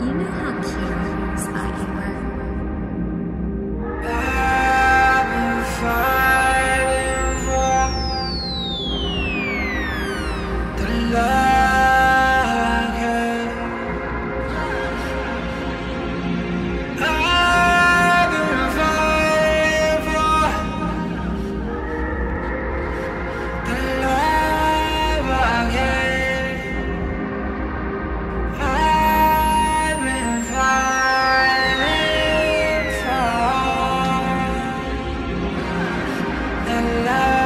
you know how cute were? life.